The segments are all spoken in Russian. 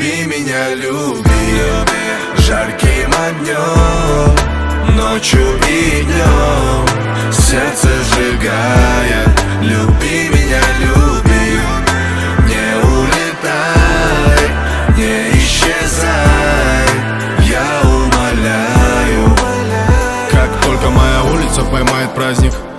меня, люби Жарким огнем, ночью и днем Сердце сжигая, люби меня, люби Не улетай, не исчезай. Я умоляю Как только моя улица поймает праздник. Ни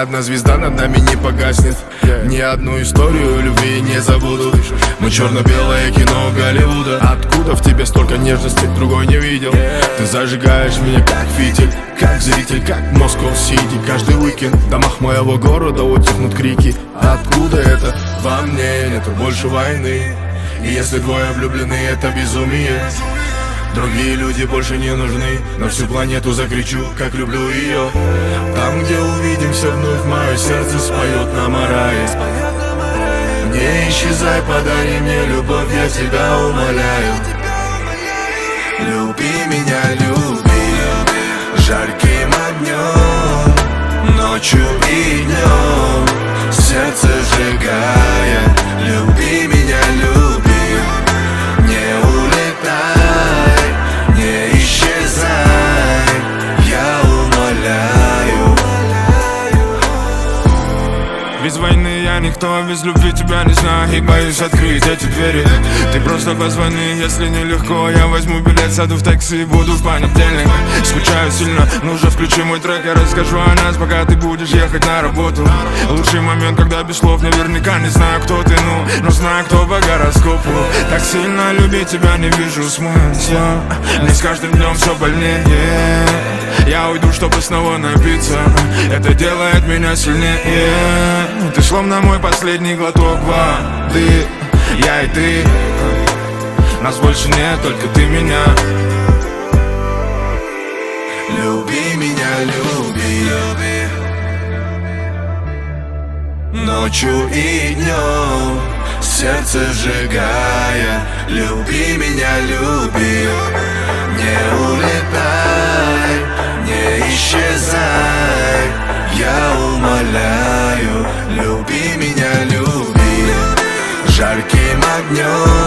одна звезда над нами не погаснет. Ни одну историю любви не забуду. Мы черно-белое кино Голливуда. Откуда в тебе столько нежности, другой не видел. Ты зажигаешь меня как фитиль Как зритель, как Москва Сити. Каждый уикенд в домах моего города утихнут крики. Откуда это? Во мне нету больше войны. И если двое влюблены, это безумие Другие люди больше не нужны На всю планету закричу, как люблю ее Там, где увидимся вновь, мое сердце споет на морае. Не исчезай, подари мне любовь, я тебя умоляю. Люби меня, люби Жарким огнем Ночью никто, без любви тебя не знаю И боюсь открыть эти двери. Ты просто позвони, если нелегко. Я возьму билет, сяду в такси, буду в понедельник. Скучаю сильно, ну же включи мой трек Я расскажу о нас, пока ты будешь ехать на работу. Лучший момент, когда без слов наверняка не знаю, кто ты, ну Но знаю, кто по гороскопу. Так сильно любить тебя не вижу смысла. Мне с каждым днем все больнее. Я уйду, чтобы снова напиться. Это делает меня сильнее. Ты словно мой последний глоток воды. Я и ты. Нас больше нет, только ты меня. Люби меня, люби. Ночью и днем Сердце сжигая. Люби меня, люби. Не улетай Не исчезай. Я умоляю español